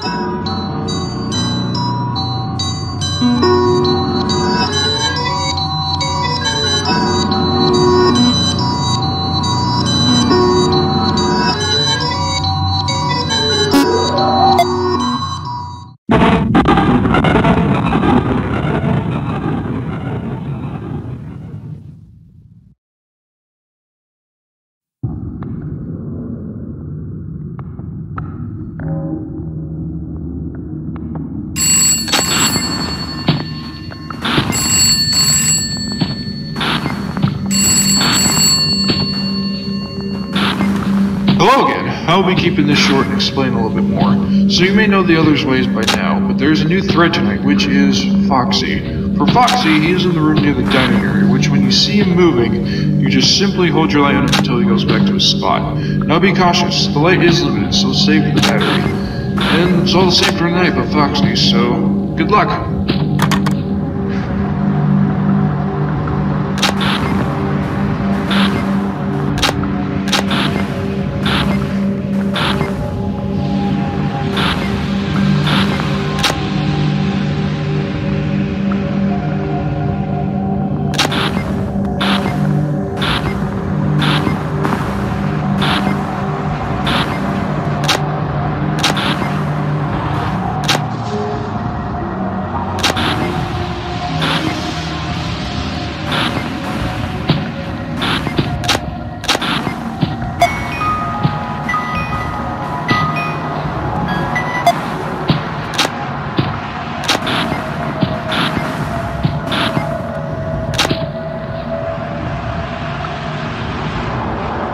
Hello again. I'll be keeping this short and explain a little bit more. So you may know the other's ways by now, but there's a new threat tonight, which is Foxy. For Foxy, he is in the room near the dining area, which when you see him moving, you just simply hold your light on him until he goes back to his spot. Now be cautious, the light is limited, so save the battery. And it's all the same for tonight but Foxy, so good luck.